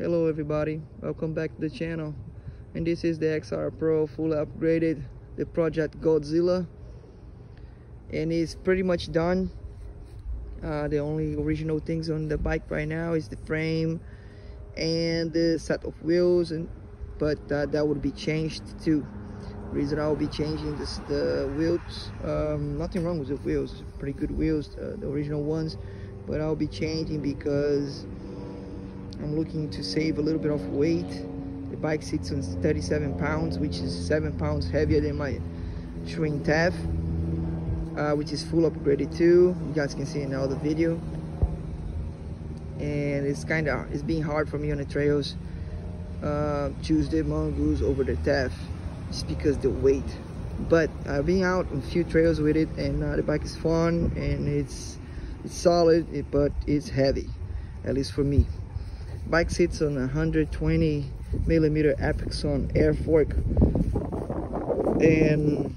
hello everybody. Welcome back to the channel. And this is the XR Pro fully upgraded the Project Goozilla. And it's pretty much done. Uh, the only original things on the bike right now is the frame and the set of wheels and but uh, that would be changed too. Reason I'll be changing this the wheels um, nothing wrong with the wheels. Pretty good wheels uh, the original ones but I'll be changing because I'm looking to save a little bit of weight. The bike sits on 37 pounds, which is 7 pounds heavier than my Schwinn TAF, uh, which is full upgraded too. You guys can see in the video. And it's kind of, it's being hard for me on the trails. Uh, choose the Mongoose over the TAF just because the weight. But I've been out on a few trails with it and uh, the bike is fun and it's, it's solid, but it's heavy, at least for me bike sits on a 120 millimeter Epixon air fork. And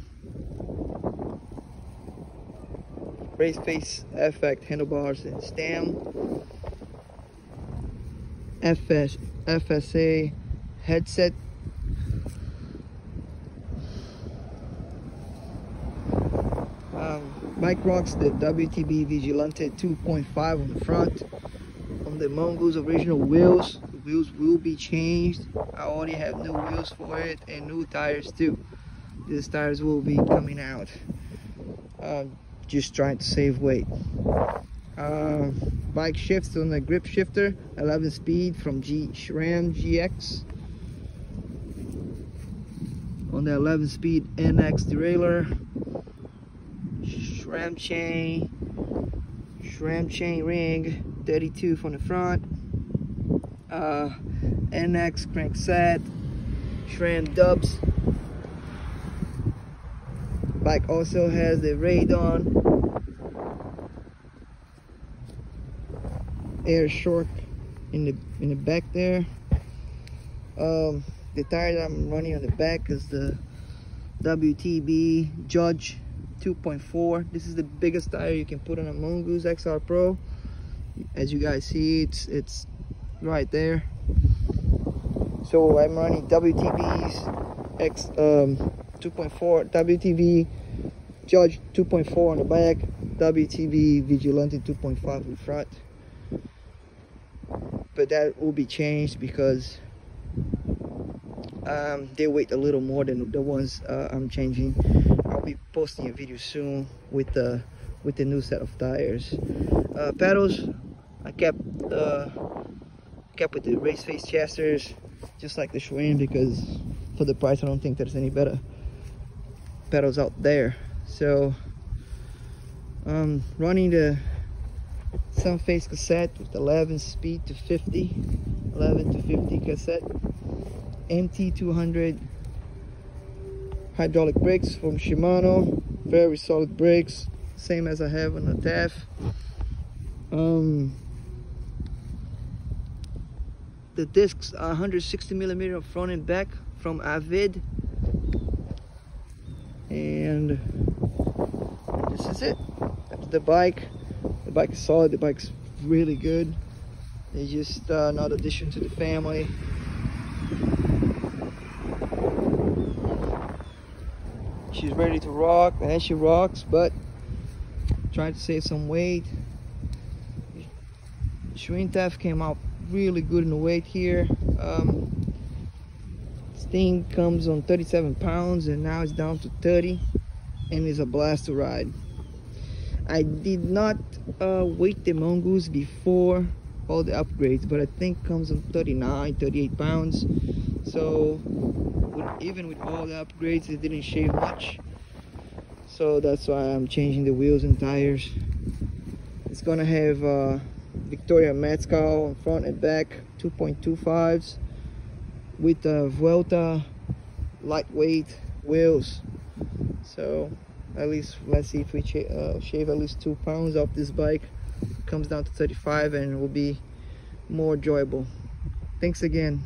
race face Aeffect handlebars and stem. FS, FSA headset. Um, bike rocks the WTB Vigilante 2.5 on the front. on the Mongoose original wheels. The wheels will be changed. I already have new wheels for it and new tires too. These tires will be coming out. Uh, just trying to save weight. Uh, bike shifts on the grip shifter, 11 speed from G GX. On the 11 speed NX derailleur, SRAM chain, SRAM chain ring, 32 from the front. Uh, NX crankset SRAM dubs. Bike also has the radon. Air short in the in the back there. Um, the tire that I'm running on the back is the WTB Judge 2.4 this is the biggest tire you can put on a Mongoose XR Pro as you guys see it's it's right there so i'm running wtb's x um 2.4 wtb judge 2.4 on the back wtb vigilante 2.5 in front but that will be changed because um, they weight a little more than the ones uh, I'm changing. I'll be posting a video soon with the with the new set of tires. Uh, pedals, I kept uh, kept with the race face Chesters, just like the Schwinn, because for the price, I don't think there's any better pedals out there. So, um, running the Sunrace cassette with 11 speed to 50, 11 to 50 cassette, MT200 hydraulic brakes from Shimano, very solid brakes, same as I have on the TAF. Um, the discs are 160 millimeter front and back from Avid. And this is it. That's the bike. The bike is solid. The bike's really good. It's just uh, another addition to the family. She's ready to rock and she rocks but trying to save some weight Schwinn came out really good in the weight here. Um, this thing comes on 37 pounds and now it's down to 30 and it's a blast to ride. I did not uh, weight the Mongoose before all the upgrades, but I think comes on 39, 38 pounds. So with, even with all the upgrades, it didn't shave much. So that's why I'm changing the wheels and tires. It's gonna have uh, Vittoria Mezcal on front and back 2.25s with the Vuelta lightweight wheels. So at least let's see if we uh, shave at least two pounds off this bike. Comes down to 35 and will be more enjoyable. Thanks again